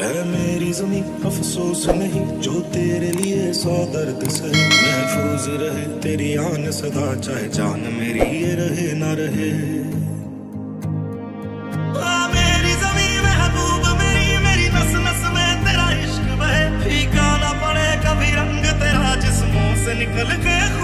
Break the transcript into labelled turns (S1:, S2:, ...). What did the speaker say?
S1: है मेरी जमी अफसोस नहीं, जो तेरे लिए सौ दर्द से महफूज रहे। तेरी आन सदा, चाहे जान मेरी ये रहे ना रहे। निकल के